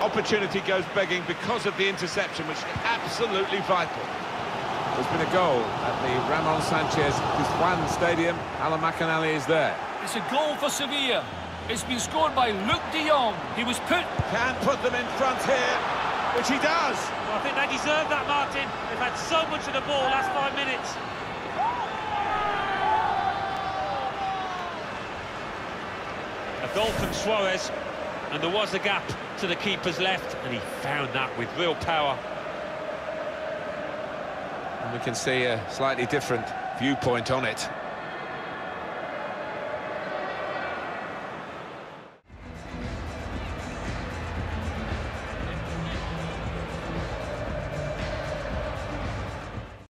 opportunity goes begging because of the interception, which is absolutely vital. There's been a goal at the Ramon Sanchez Pizjuan Stadium. Alan McInally is there. It's a goal for Sevilla. It's been scored by Luuk de Jong. He was put... Can put them in front here, which he does. Well, I think they deserve that, Martin. They've had so much of the ball last five minutes. A goal from Suarez, and there was a gap to the keeper's left, and he found that with real power. And we can see a slightly different viewpoint on it.